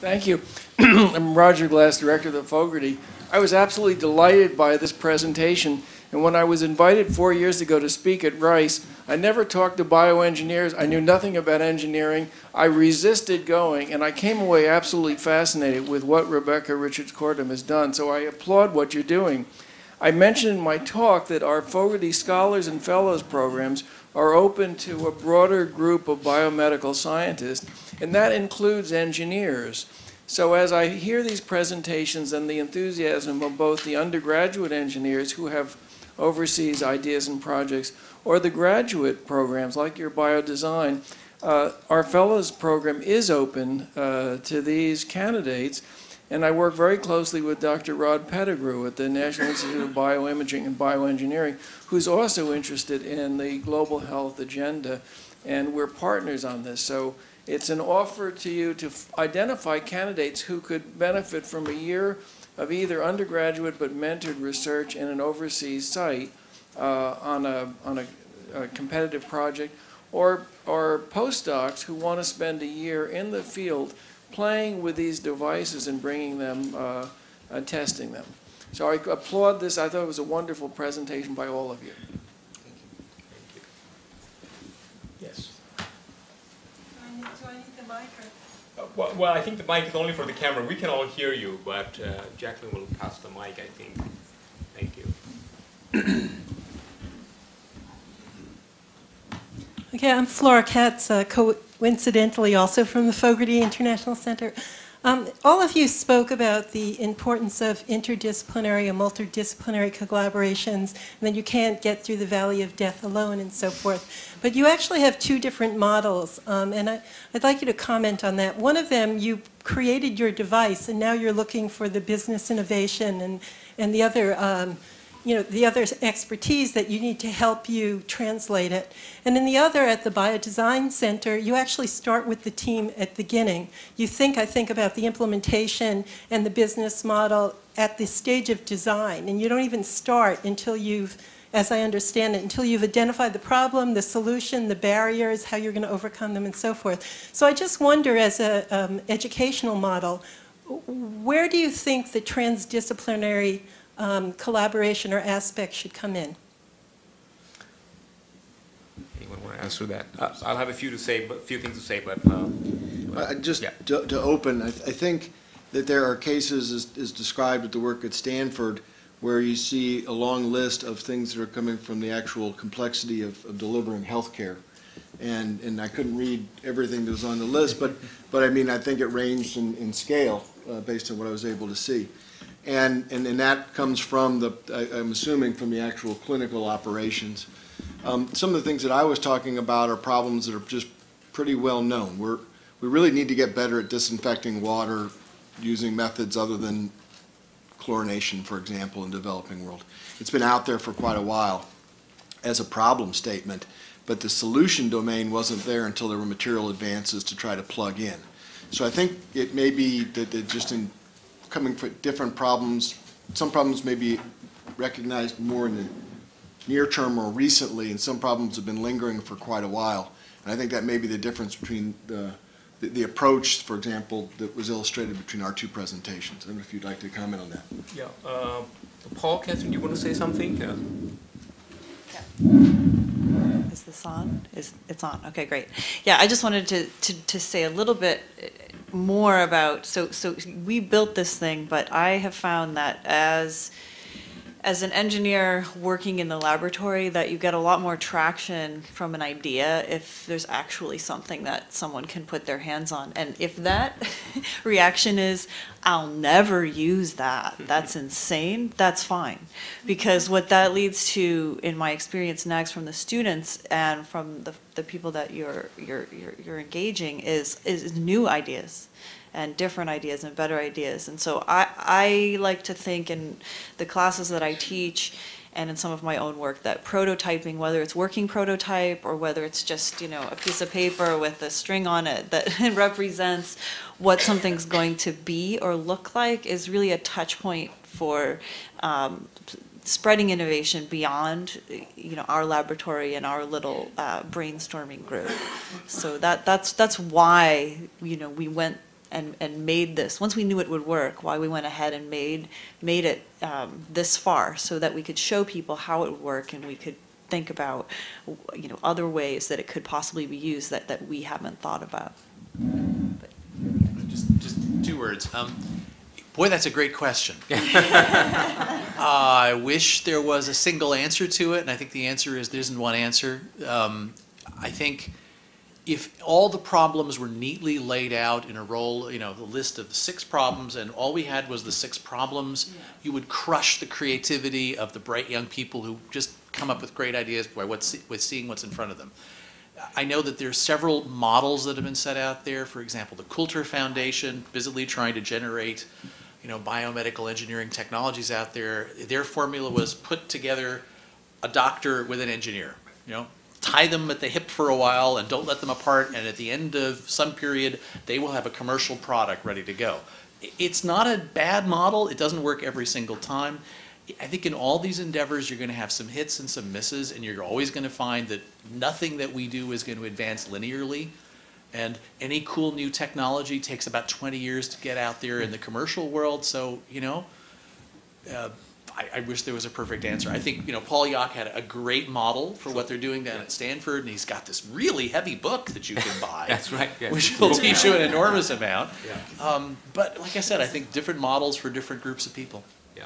Thank you. I'm Roger Glass, Director of the Fogarty. I was absolutely delighted by this presentation. And when I was invited four years ago to speak at Rice, I never talked to bioengineers. I knew nothing about engineering. I resisted going, and I came away absolutely fascinated with what Rebecca Richards Kortum has done. So I applaud what you're doing. I mentioned in my talk that our Fogarty Scholars and Fellows programs are open to a broader group of biomedical scientists, and that includes engineers. So as I hear these presentations and the enthusiasm of both the undergraduate engineers who have overseas ideas and projects, or the graduate programs like your biodesign, uh, our fellows program is open uh, to these candidates. And I work very closely with Dr. Rod Pettigrew at the National Institute of Bioimaging and Bioengineering, who's also interested in the global health agenda. And we're partners on this. So it's an offer to you to identify candidates who could benefit from a year of either undergraduate but mentored research in an overseas site uh, on, a, on a, a, competitive project, or, or postdocs who want to spend a year in the field playing with these devices and bringing them, uh, and testing them. So I applaud this. I thought it was a wonderful presentation by all of you. Yes. Do I need, do I need the mic or? Uh, well, well, I think the mic is only for the camera. We can all hear you, but uh, Jacqueline will pass the mic, I think. Thank you. Okay, I'm Flora Katz, uh, coincidentally also from the Fogarty International Center. Um, all of you spoke about the importance of interdisciplinary and multidisciplinary collaborations, and that you can't get through the valley of death alone and so forth. But you actually have two different models, um, and I, would like you to comment on that. One of them, you created your device, and now you're looking for the business innovation, and, and the other um, you know, the other expertise that you need to help you translate it. And in the other, at the Biodesign Center, you actually start with the team at the beginning. You think, I think, about the implementation and the business model at the stage of design, and you don't even start until you've, as I understand it, until you've identified the problem, the solution, the barriers, how you're going to overcome them, and so forth. So I just wonder, as an um, educational model, where do you think the transdisciplinary um, collaboration or aspects should come in? Anyone want to answer that? Uh, I'll have a few to say, but few things to say, but. Uh, uh, just yeah. to, to, open, I, th I, think that there are cases, as, as described with the work at Stanford, where you see a long list of things that are coming from the actual complexity of, of delivering healthcare. And, and I couldn't read everything that was on the list, but, but I mean, I think it ranged in, in scale uh, based on what I was able to see. And, and, and that comes from the, I, am assuming, from the actual clinical operations. Um, some of the things that I was talking about are problems that are just pretty well known. We're, we really need to get better at disinfecting water using methods other than chlorination, for example, in developing world. It's been out there for quite a while as a problem statement, but the solution domain wasn't there until there were material advances to try to plug in. So I think it may be that just in coming for different problems. Some problems may be recognized more in the near term or recently, and some problems have been lingering for quite a while. And I think that may be the difference between the, the, the approach, for example, that was illustrated between our two presentations. I don't know if you'd like to comment on that. Yeah. Uh, Paul, Catherine, do you want to say something? Yeah. Is this on? Is it's on? Okay, great. Yeah, I just wanted to, to, to say a little bit more about so so we built this thing, but I have found that as as an engineer working in the laboratory that you get a lot more traction from an idea if there's actually something that someone can put their hands on. And if that reaction is, I'll never use that, mm-hmm. that's insane, that's fine. Because what that leads to, in my experience, nags from the students and from the, the people that you're, you're, you're, you're engaging is, is new ideas and different ideas and better ideas. And so I, I like to think in the classes that I teach and in some of my own work that prototyping, whether it's working prototype or whether it's just, you know, a piece of paper with a string on it that represents what something's going to be or look like is really a touch point for um, spreading innovation beyond you know our laboratory and our little uh, brainstorming group so that that's that's why you know we went and, and made this, once we knew it would work, why we went ahead and made, made it um, this far, so that we could show people how it would work and we could think about, you know, other ways that it could possibly be used that, that we haven't thought about. Just, just two words. Um, boy, that's a great question. uh, I wish there was a single answer to it, and I think the answer is there isn't one answer. Um, I think if all the problems were neatly laid out in a roll, you know, the list of six problems, and all we had was the six problems, you would crush the creativity of the bright young people who just come up with great ideas by what's, with seeing what's in front of them. I know that there are several models that have been set out there. For example, the Coulter Foundation busily trying to generate, you know, biomedical engineering technologies out there. Their formula was put together a doctor with an engineer. You know, tie them at the hip for a while and don't let them apart. And at the end of some period, they will have a commercial product ready to go. It's not a bad model. It doesn't work every single time. I think in all these endeavors, you're going to have some hits and some misses, and you're always going to find that nothing that we do is going to advance linearly. And any cool new technology takes about 20 years to get out there in the commercial world. So, you know, uh, I, I wish there was a perfect answer. I think, you know, Paul Yock had a great model for what they're doing down at Stanford, and he's got this really heavy book that you can buy. That's right, yeah. Which will teach you an enormous amount. Yeah. Um, but like I said, I think different models for different groups of people. Yeah.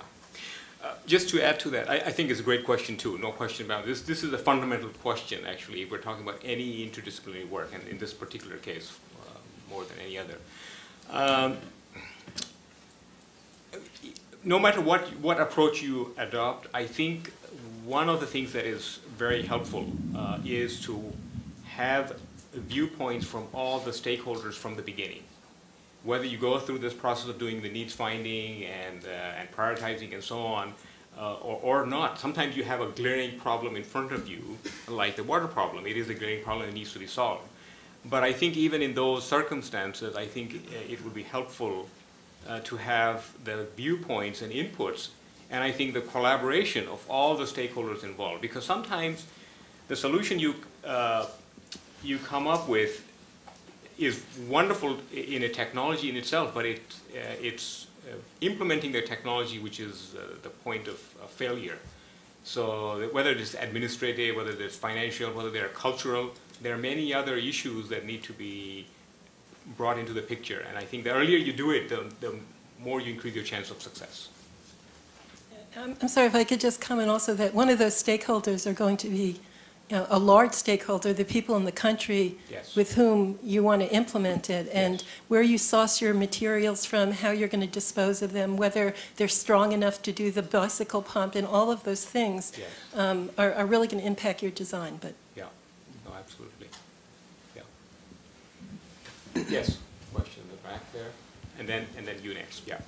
Uh, Just to add to that, I, I think it's a great question too, no question about this. This is a fundamental question, actually, if we're talking about any interdisciplinary work, and in this particular case, uh, more than any other. Um, No matter what, what approach you adopt, I think one of the things that is very helpful uh, is to have viewpoints from all the stakeholders from the beginning whether you go through this process of doing the needs finding and, uh, and prioritizing and so on, uh, or, or not. Sometimes you have a glaring problem in front of you, like the water problem. It is a glaring problem that needs to be solved. But I think even in those circumstances, I think uh, it would be helpful uh, to have the viewpoints and inputs, and I think the collaboration of all the stakeholders involved. Because sometimes the solution you, uh, you come up with is wonderful in a technology in itself, but it, uh, it's uh, implementing the technology which is uh, the point of failure. So whether it's administrative, whether it's financial, whether they're cultural, there are many other issues that need to be brought into the picture. And I think the earlier you do it, the, the more you increase your chance of success. Um, I'm sorry if I could just comment also that one of those stakeholders are going to be, you know, a large stakeholder, the people in the country Yes. with whom you want to implement it, and Yes. where you source your materials from, how you're going to dispose of them, whether they're strong enough to do the bicycle pump, and all of those things Yes. um, are are really going to impact your design, but Yeah, no, absolutely. Yes, question in the back there. And then, and then you next, yeah.